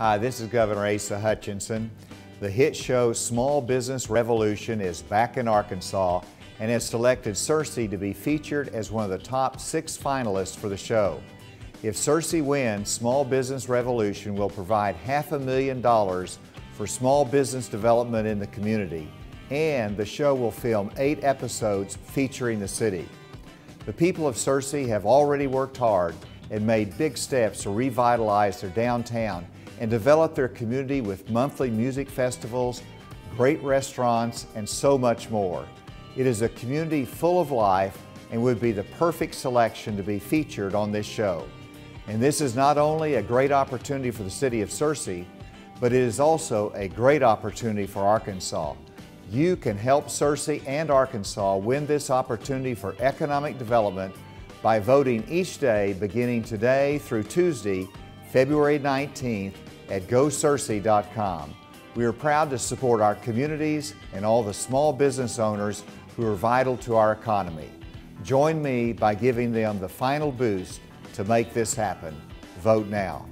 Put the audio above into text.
Hi, this is Governor Asa Hutchinson. The hit show Small Business Revolution is back in Arkansas and has selected Searcy to be featured as one of the top six finalists for the show. If Searcy wins, Small Business Revolution will provide half a million dollars for small business development in the community, and the show will film eight episodes featuring the city. The people of Searcy have already worked hard and made big steps to revitalize their downtown and develop their community with monthly music festivals, great restaurants, and so much more. It is a community full of life and would be the perfect selection to be featured on this show. And this is not only a great opportunity for the city of Searcy, but it is also a great opportunity for Arkansas. You can help Searcy and Arkansas win this opportunity for economic development by voting each day beginning today through Tuesday, February 19th at gosearcy.com. We are proud to support our communities and all the small business owners who are vital to our economy. Join me by giving them the final boost to make this happen. Vote now.